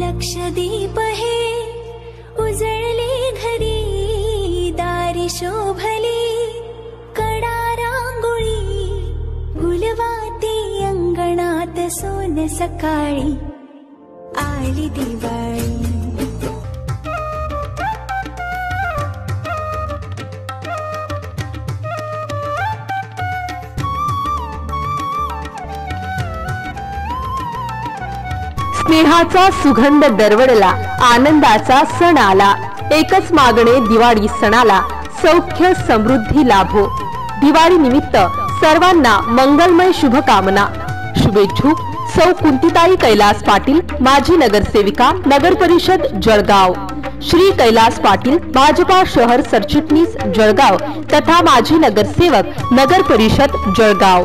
लक्षदीप हे उजळले घरी दारी शोभली कडा रांगोळी गुलवाती अंगणात सोन सकाळी आली दिवाळी स्नेहाचा सुगंध दरवडला आनंदाचा सण आला. एकच मागणे दिवाळी सणाला सौख्य समृद्धी लाभो. दिवाळी निमित्त सर्वांना मंगलमय शुभकामना. शुभेच्छुक सौ कुंतीताई कैलास पाटील माजी नगरसेविका नगर परिषद जळगाव. श्री कैलास पाटील भाजपा शहर सरचिटणीस जळगाव तथा माजी नगरसेवक नगर परिषद जळगाव.